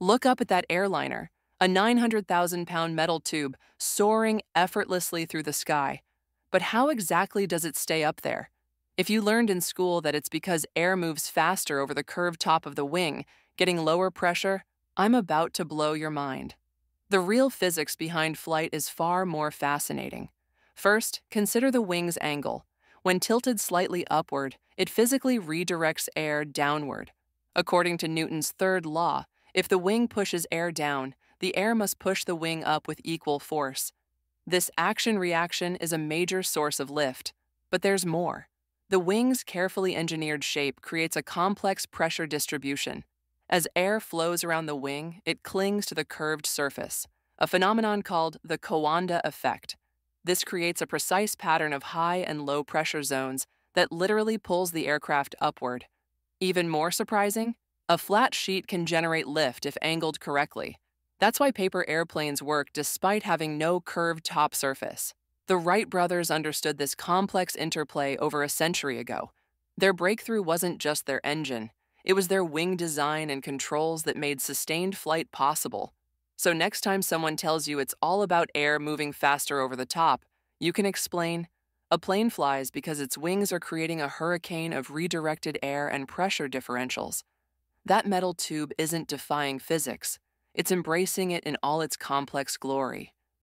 Look up at that airliner, a 900,000 pound metal tube soaring effortlessly through the sky. But how exactly does it stay up there? If you learned in school that it's because air moves faster over the curved top of the wing, getting lower pressure, I'm about to blow your mind. The real physics behind flight is far more fascinating. First, consider the wing's angle. When tilted slightly upward, it physically redirects air downward. According to Newton's third law, if the wing pushes air down, the air must push the wing up with equal force. This action reaction is a major source of lift. But there's more. The wing's carefully engineered shape creates a complex pressure distribution. As air flows around the wing, it clings to the curved surface, a phenomenon called the Coanda effect. This creates a precise pattern of high and low pressure zones that literally pulls the aircraft upward. Even more surprising, a flat sheet can generate lift if angled correctly. That's why paper airplanes work despite having no curved top surface. The Wright brothers understood this complex interplay over a century ago. Their breakthrough wasn't just their engine, it was their wing design and controls that made sustained flight possible. So, next time someone tells you it's all about air moving faster over the top, you can explain a plane flies because its wings are creating a hurricane of redirected air and pressure differentials. That metal tube isn't defying physics, it's embracing it in all its complex glory.